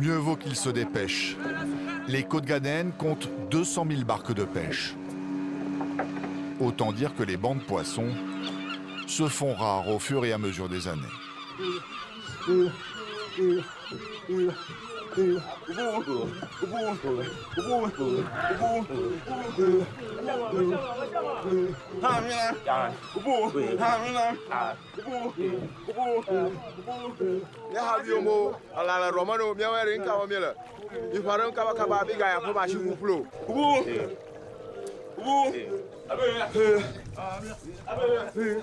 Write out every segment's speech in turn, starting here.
Mieux vaut qu'ils se dépêchent. Les côtes ghanéennes comptent 200 000 barques de pêche. Autant dire que les bancs de poissons se font rares au fur et à mesure des années. Nyahabiyomo alala romano miawere nka wamiela ifaro nka bakaba abiga ya foba shi wuplo ubu ubu abe abe abe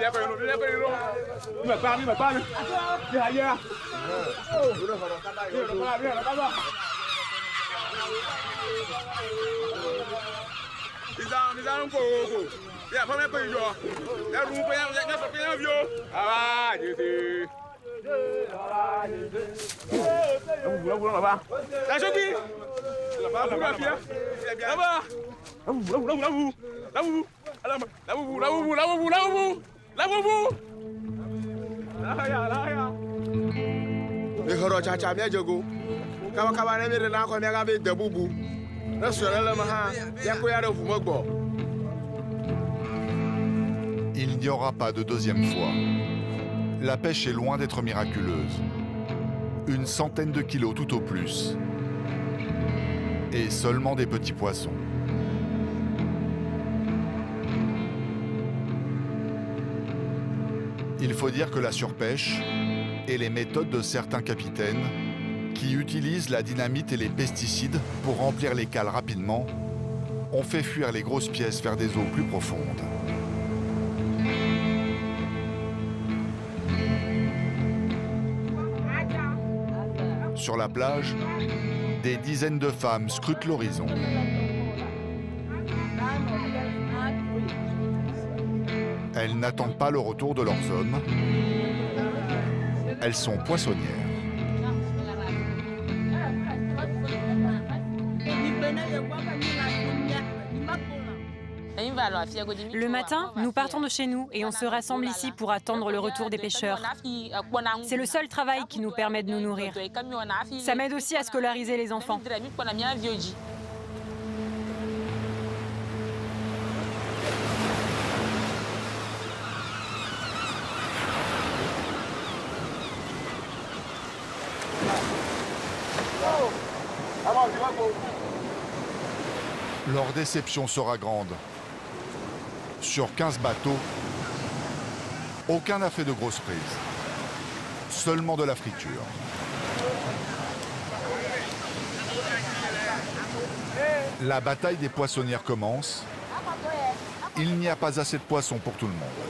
Viens pas, viens pas, viens pas. Parle, mais parle. Viens ailleurs. Viens là-bas, viens là-bas. Disons, disons, coco. Viens, pas même pas une joie. Viens, vous pouvez, viens, viens, viens, viens, Ah, je sais. Ông vừa ông là ba. Đã cho đi. Là ba là ba phía. Là ba. Ông vừa ông ông ông. Ông vừa. Ông vừa. Ông vừa. Ông vừa. Ông vừa. Ông vừa. Mi mi. Kaba kaba ne mi na mi bi de bubu. Le. Ya ko ya. Il n'y aura pas de deuxième fois. La pêche est loin d'être miraculeuse. Une centaine de kilos tout au plus. Et seulement des petits poissons. Il faut dire que la surpêche et les méthodes de certains capitaines qui utilisent la dynamite et les pesticides pour remplir les cales rapidement ont fait fuir les grosses pièces vers des eaux plus profondes. Sur la plage, des dizaines de femmes scrutent l'horizon. Elles n'attendent pas le retour de leurs hommes. Elles sont poissonnières. Le matin, nous partons de chez nous et on se rassemble ici pour attendre le retour des pêcheurs. C'est le seul travail qui nous permet de nous nourrir. Ça m'aide aussi à scolariser les enfants. Leur déception sera grande. Sur 15 bateaux, aucun n'a fait de grosses prises. Seulement de la friture. La bataille des poissonnières commence. Il n'y a pas assez de poissons pour tout le monde.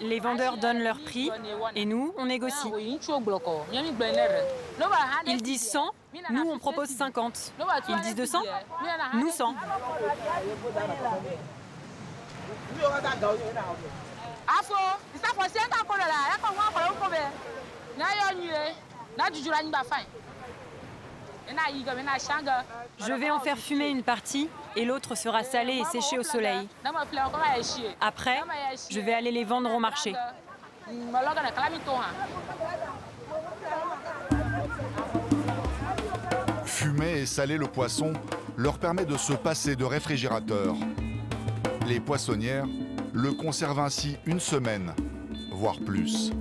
Les vendeurs donnent leur prix et nous, on négocie. Ils disent 100, nous on propose 50. Ils disent 200, nous 100. Je vais en faire fumer une partie et l'autre sera salée et séchée au soleil. Après, je vais aller les vendre au marché. Fumer et saler le poisson leur permet de se passer de réfrigérateur. Les poissonnières le conservent ainsi une semaine, voire plus.